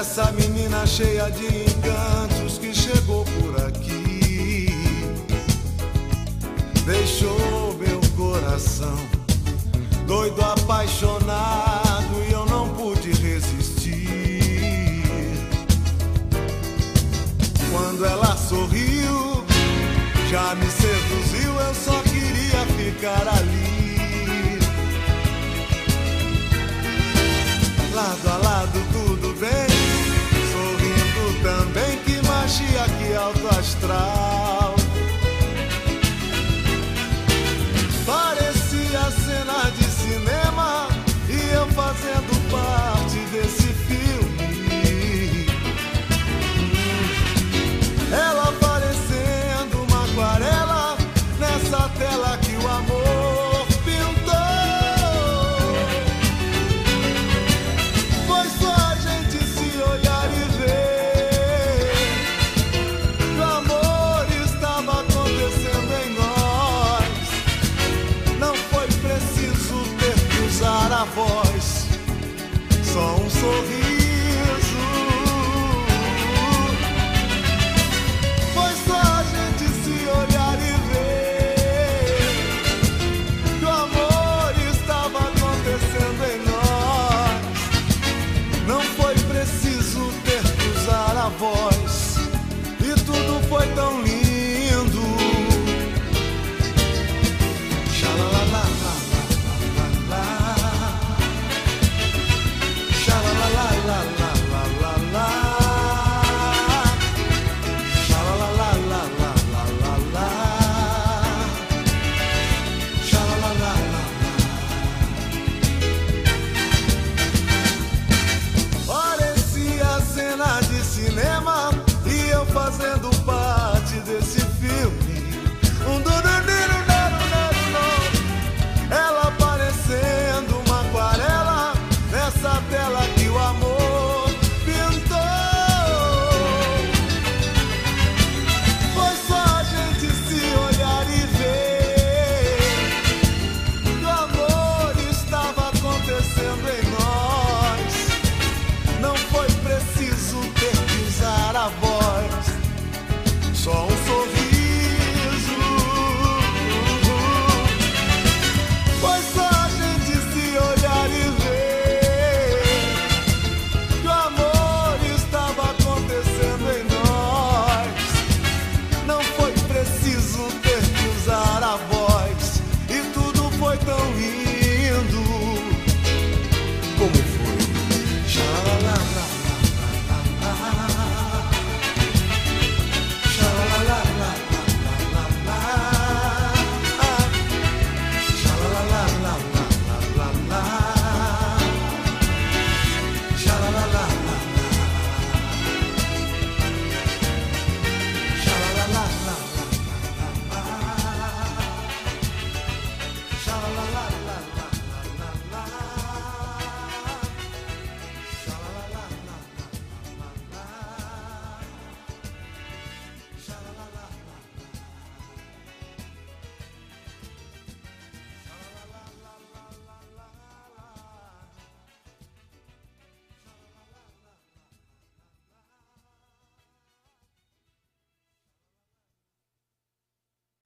Essa menina cheia de encantos que chegou por aqui, coração doido, apaixonado e eu não pude resistir. Quando ela sorriu, já me seduziu, eu só queria ficar ali. Lado a lado tudo bem, sorrindo também, que magia, que alto astral. A voz, só um sorriso. Foi só a gente se olhar e ver que o amor estava acontecendo em nós. Não foi preciso ter que usar a voz e tudo foi tão lindo.